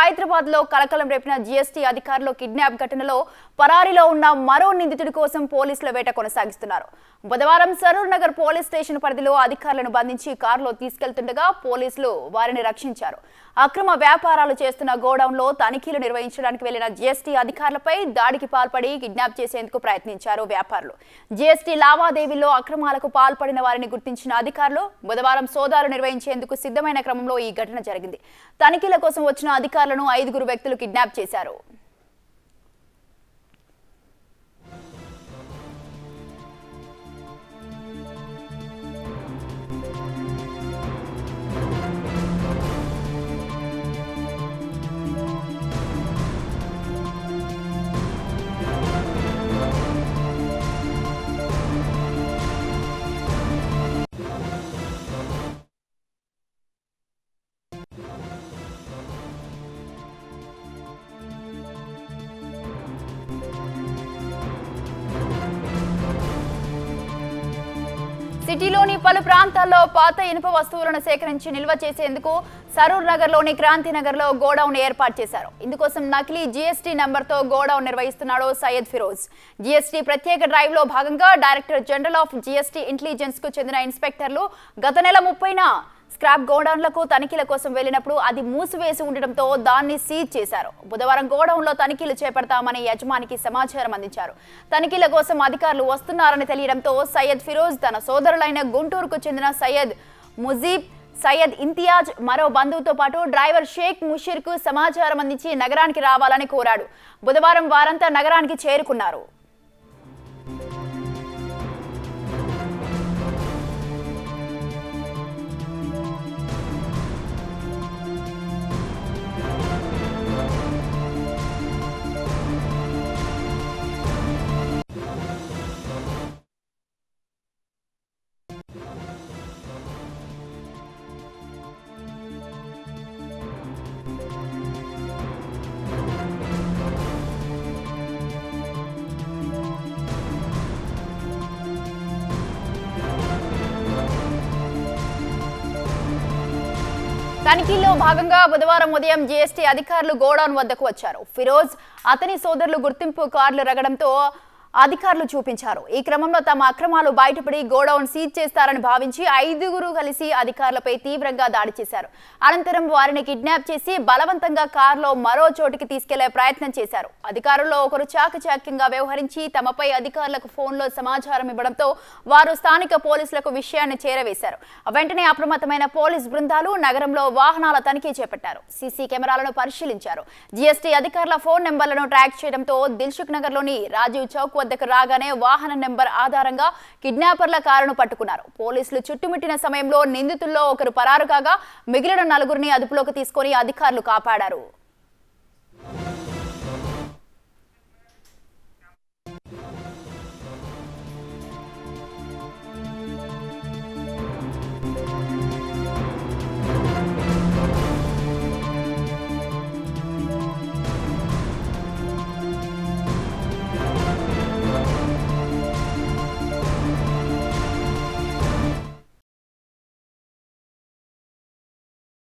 హైదరాబాద్లో కలకలం రేపిన జీఎస్టీ అధికారులు కిడ్నాప్ ఘటనలో పరారీలో ఉన్న మరో నిందితుడి కోసం పోలీసుల వేట కొనసాగిస్తున్నారు. బుధవారం సరూర్ నగర్ పోలీస్ స్టేషన్ పరిధిలో అధికారులను బంధించి కారులో తీసుకెళ్తుండగా పోలీసులు వారిని రక్షించారు. అక్రమ వ్యాపారాలు చేస్తున్న గోడౌన్లో తనిఖీలు నిర్వహించడానికి వెళ్ళిన జీఎస్టీ అధికారులపై దాడికి పాల్పడి కిడ్నాప్ చేసేందుకు ప్రయత్నించారు వ్యాపారులు. జీఎస్టీ లావాదేవీల్లో అక్రమాలకు పాల్పడిన వారిని గుర్తించిన అధికారులు బుధవారం సోదాలు నిర్వహించేందుకు సిద్ధమైన క్రమంలో ఈ ఘటన జరిగింది. తనిఖీల కోసం వచ్చిన అధికారులను ఐదుగురు వ్యక్తులు కిడ్నాప్ చేశారు. సిటీలోని పలు ప్రాంతాల్లో పాత ఇనుప వస్తువులను సేకరించి నిల్వ చేసేందుకు సరూర్ నగర్లోని క్రాంతినగర్లో గోడౌన్ ఏర్పాటు చేశారు. ఇందుకోసం నకిలీ జీఎస్టీ నెంబర్తో గోడౌన్ నిర్వహిస్తున్నాడు సయ్యద్ ఫిరోజ్. జీఎస్టీ ప్రత్యేక డ్రైవ్లో భాగంగా డైరెక్టర్ జనరల్ ఆఫ్ జీఎస్టీ ఇంటెలిజెన్స్కు చెందిన ఇన్స్పెక్టర్లు గత నెల ముప్పైన స్క్రాప్ గోడౌన్లకు తనిఖీల కోసం వెళ్ళినప్పుడు అది మూసివేసి ఉండటంతో దాన్ని సీజ్ చేశారు. బుధవారం గోడౌన్లో తనిఖీలు చేపడతామని యజమానికి సమాచారం అందించారు. తనిఖీల కోసం అధికారులు వస్తున్నారని తెలియడంతో సయ్యద్ ఫిరోజ్ తన సోదరులైన గుంటూరుకు చెందిన సయ్యద్ ముజీబ్ సయ్యద్ ఇంతియాజ్ మరో బంధువుతో పాటు డ్రైవర్ షేక్ ముషీర్కు సమాచారం అందించి నగరానికి రావాలని కోరాడు. బుధవారం వారంతా నగరానికి చేరుకున్నారు. తనిఖీల్లో భాగంగా బుధవారం ఉదయం జీఎస్టీ అధికారులు గోడౌన్ వద్దకు వచ్చారు. ఫిరోజ్ అతని సోదరులు గుర్తింపు కార్డులు రగడంతో అధికారులు చూపించారు. ఈ క్రమంలో తమ అక్రమాలు బయటపడి గోడౌన్ సీజ్ చేస్తారని భావించి ఐదుగురు కలిసి అధికారులపై తీవ్రంగా దాడి చేశారు. అనంతరం వారిని కిడ్నాప్ చేసి బలవంతంగా కారులో మరో చోటికి తీసుకెళ్ళే ప్రయత్నం చేశారు. అధికారుల్లో ఒకరు చాకచాక్యంగా వ్యవహరించి తమపై అధికారులకు ఫోన్లో సమాచారం ఇవ్వడంతో వారు స్థానిక పోలీసులకు విషయాన్ని చేరవేశారు. వెంటనే అప్రమత్తమైన పోలీస్ బృందాలు నగరంలో వాహనాల తనిఖీ చేపట్టారు. సీసీ కెమెరాలను పరిశీలించారు. జీఎస్టీ అధికారుల ఫోన్ నెంబర్లను ట్రాక్ చేయడంతో దిల్సుఖ్ నగర్లోని రాజీవ్ చౌక్ వద్దకు రాగానే వాహన నెంబర్ ఆధారంగా కిడ్నాపర్ల కారును పట్టుకున్నారు. పోలీసులు చుట్టుముట్టిన సమయంలో నిందితుల్లో ఒకరు పరారు కాగా మిగిలిన నలుగురిని అదుపులోకి తీసుకుని అధికారులు కాపాడారు.